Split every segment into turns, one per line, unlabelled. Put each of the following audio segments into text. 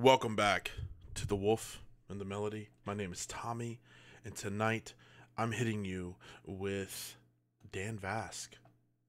Welcome back to The Wolff and the Melody. My name is Tommy, and tonight I'm hitting you with Dan Vasc,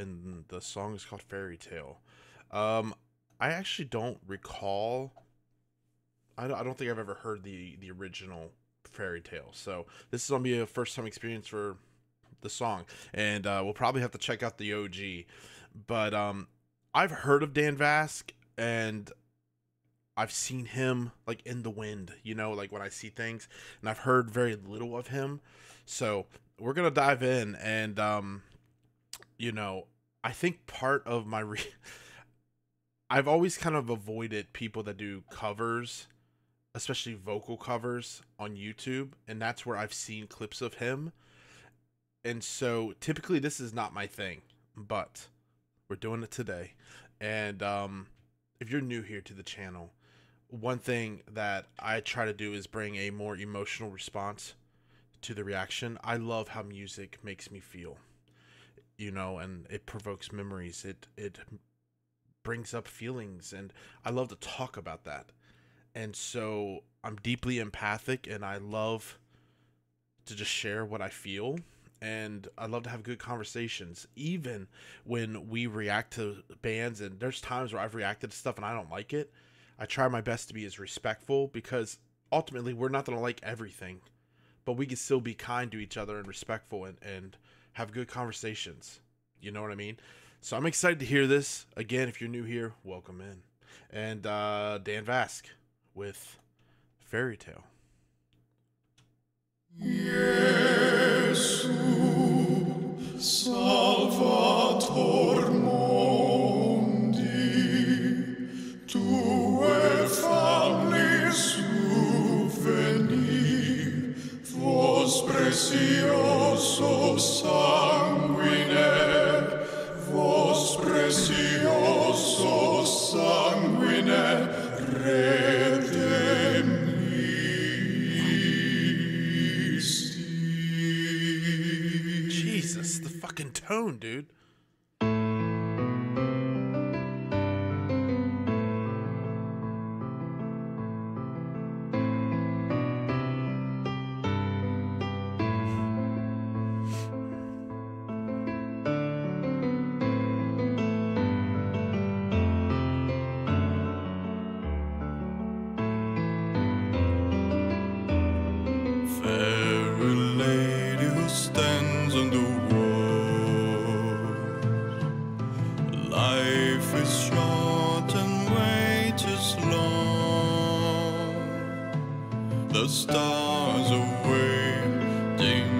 and the song is called Fairy Tale. Um, I actually don't recall. I don't, think I've ever heard the the original Fairy Tale, so this is gonna be a first time experience for the song, and uh, we'll probably have to check out the OG. But um, I've heard of Dan Vasc, and I've seen him like in the wind, you know, like when I see things, and I've heard very little of him. So we're gonna dive in, and um, you know, I think part of my re- I've always kind of avoided people that do covers, especially vocal covers on YouTube, and that's where I've seen clips of him. And so typically this is not my thing, but we're doing it today. And um, if you're new here to the channel, one thing that I try to do is bring a more emotional response to the reaction. I love how music makes me feel. You know, and it provokes memories. It it brings up feelings and I love to talk about that. And so I'm deeply empathic and I love to just share what I feel and I love to have good conversations even when we react to bands and there's times where I've reacted to stuff and I don't like it I try my best to be as respectful because ultimately we're not going to like everything, but we can still be kind to each other and respectful and, and have good conversations. You know what I mean? So I'm excited to hear this. Again, if you're new here, welcome in. And uh, Dan Vasc with Fairy Tale.
Jesu,
dude.
The stars are waiting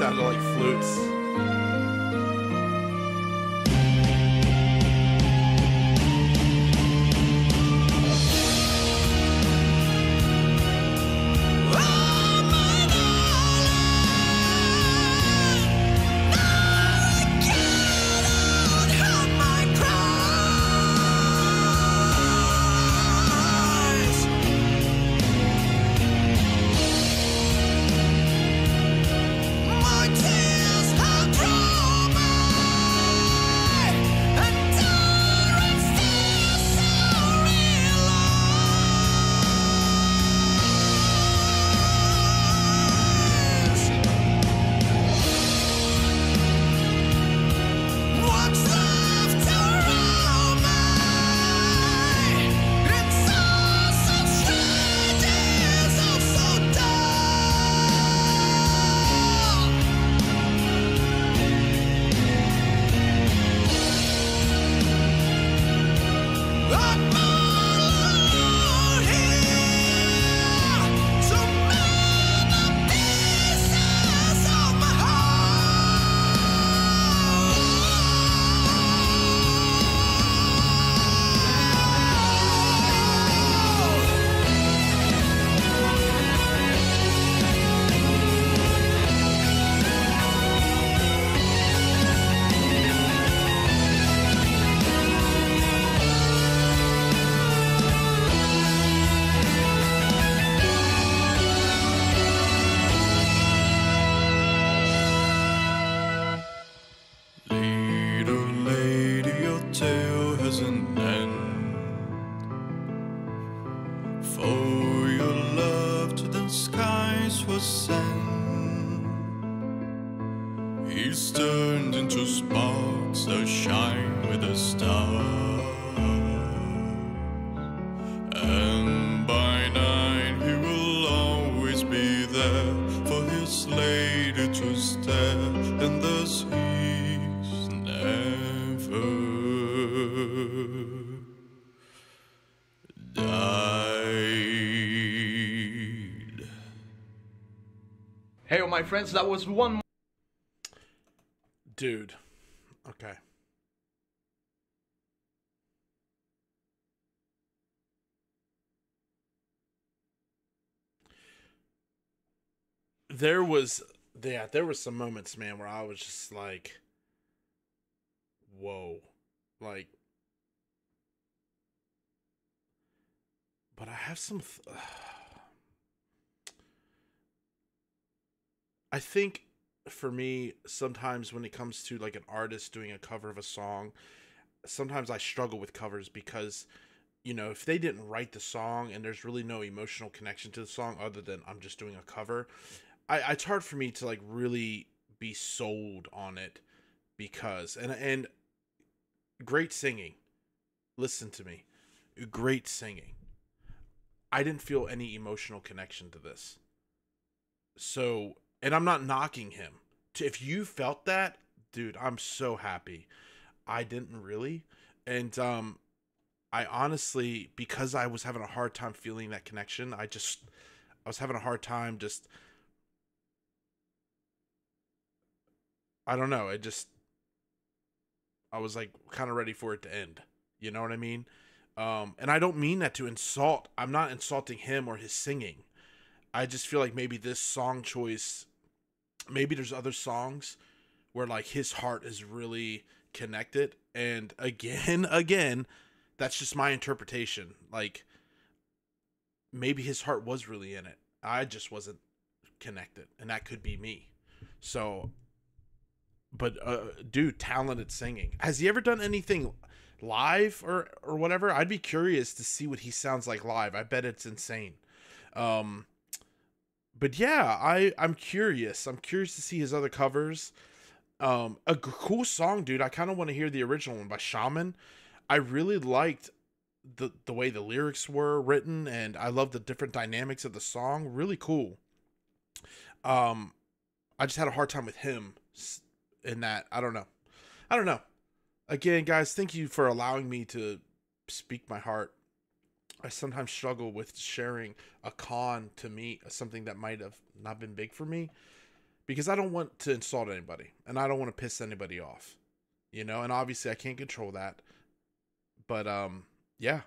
of like flutes.
Friends, that was one
Dude. Okay. There was yeah, there was some moments, man, where I was just like whoa. Like but I have some th- I think for me sometimes when it comes to like an artist doing a cover of a song sometimes i struggle with covers because you know if they didn't write the song and there's really no emotional connection to the song other than i'm just doing a cover i it's hard for me to like really be sold on it because and and great singing. Listen to me. Great singing. I didn't feel any emotional connection to this. So and I'm not knocking him. If you felt that, dude, I'm so happy. I didn't really. And um I honestly because I was having a hard time feeling that connection, I just I was having a hard time just I don't know, I just I was like kind of ready for it to end. You know what I mean? Um and I don't mean that to insult. I'm not insulting him or his singing. I just feel like maybe this song choice maybe there's other songs where like his heart is really connected. And again again that's just my interpretation. Like maybe his heart was really in it. I just wasn't connected and that could be me. So but uh dude talented singing. Has he ever done anything live or or whatever? I'd be curious to see what he sounds like live. I bet it's insane. Um but yeah, I I'm curious. I'm curious to see his other covers. Um, a cool song, dude. I kind of want to hear the original one by Shaman. I really liked the the way the lyrics were written, and I love the different dynamics of the song. Really cool. Um, I just had a hard time with him in that. I don't know. I don't know. Again, guys, thank you for allowing me to speak my heart. I sometimes struggle with sharing a con to me, something that might have not been big for me, because I don't want to insult anybody and I don't want to piss anybody off. You know, and obviously I can't control that. But um yeah.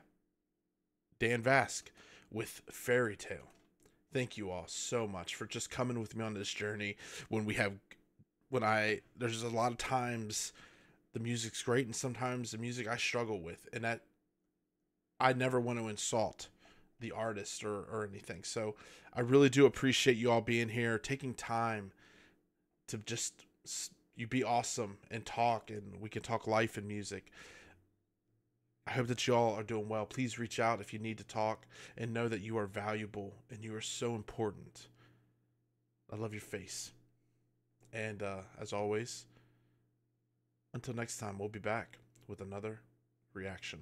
Dan Vasc with Fairy Tale. Thank you all so much for just coming with me on this journey when we have when I there's a lot of times the music's great and sometimes the music I struggle with and that I never want to insult the artist or, or anything. So I really do appreciate you all being here, taking time to just you be awesome and talk and we can talk life and music. I hope that you all are doing well. Please reach out if you need to talk and know that you are valuable and you are so important. I love your face. And uh, as always, until next time, we'll be back with another reaction.